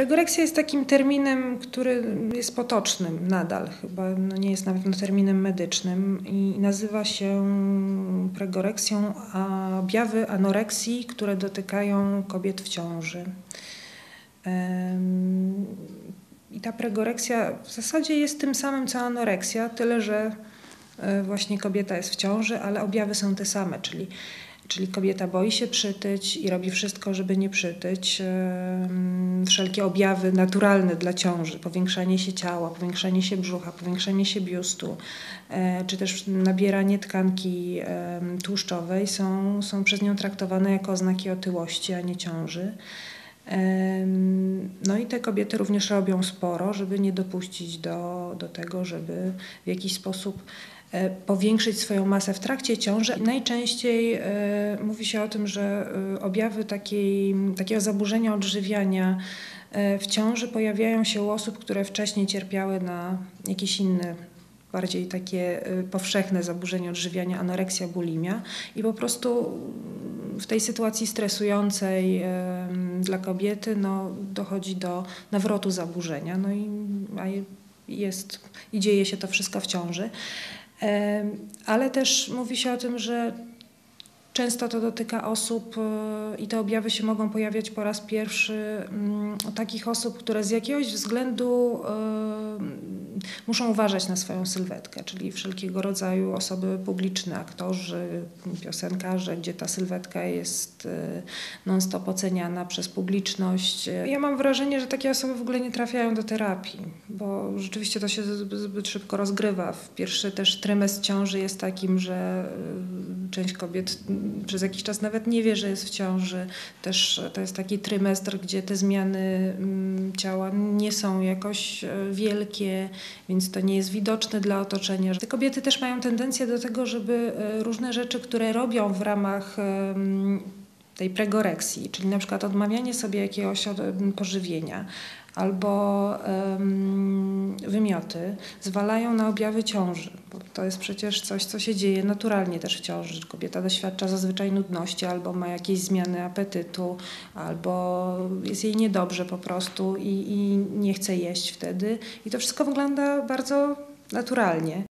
Pregoreksja jest takim terminem, który jest potocznym nadal, chyba no nie jest na pewno terminem medycznym i nazywa się pregoreksją objawy anoreksji, które dotykają kobiet w ciąży. I ta pregoreksja w zasadzie jest tym samym co anoreksja, tyle że e, właśnie kobieta jest w ciąży, ale objawy są te same, czyli Czyli kobieta boi się przytyć i robi wszystko, żeby nie przytyć. Wszelkie objawy naturalne dla ciąży, powiększanie się ciała, powiększanie się brzucha, powiększanie się biustu, e, czy też nabieranie tkanki tłuszczowej są, są przez nią traktowane jako oznaki otyłości, a nie ciąży. No i te kobiety również robią sporo, żeby nie dopuścić do, do tego, żeby w jakiś sposób E, powiększyć swoją masę w trakcie ciąży. Najczęściej e, mówi się o tym, że e, objawy takiej, takiego zaburzenia odżywiania w ciąży pojawiają się u osób, które wcześniej cierpiały na jakieś inne bardziej takie powszechne zaburzenie odżywiania, anoreksja, bulimia i po prostu w tej sytuacji stresującej dla kobiety no, dochodzi do nawrotu zaburzenia no i jest, i dzieje się to wszystko w ciąży. Ale też mówi się o tym, że Często to dotyka osób e, i te objawy się mogą pojawiać po raz pierwszy mm, takich osób, które z jakiegoś względu e, muszą uważać na swoją sylwetkę, czyli wszelkiego rodzaju osoby publiczne, aktorzy, piosenkarze, gdzie ta sylwetka jest e, non-stop oceniana przez publiczność. Ja mam wrażenie, że takie osoby w ogóle nie trafiają do terapii, bo rzeczywiście to się zbyt szybko rozgrywa. W pierwszy też trymestr ciąży jest takim, że część kobiet przez jakiś czas nawet nie wie, że jest w ciąży. Też to jest taki trymestr, gdzie te zmiany mm, ciała nie są jakoś e, wielkie, więc to nie jest widoczne dla otoczenia. Te kobiety też mają tendencję do tego, żeby e, różne rzeczy, które robią w ramach tej pregoreksji, czyli na przykład odmawianie sobie jakiegoś pożywienia albo um, wymioty, zwalają na objawy ciąży. Bo to jest przecież coś, co się dzieje naturalnie też w ciąży. Kobieta doświadcza zazwyczaj nudności, albo ma jakieś zmiany apetytu, albo jest jej niedobrze po prostu i, i nie chce jeść wtedy. I to wszystko wygląda bardzo naturalnie.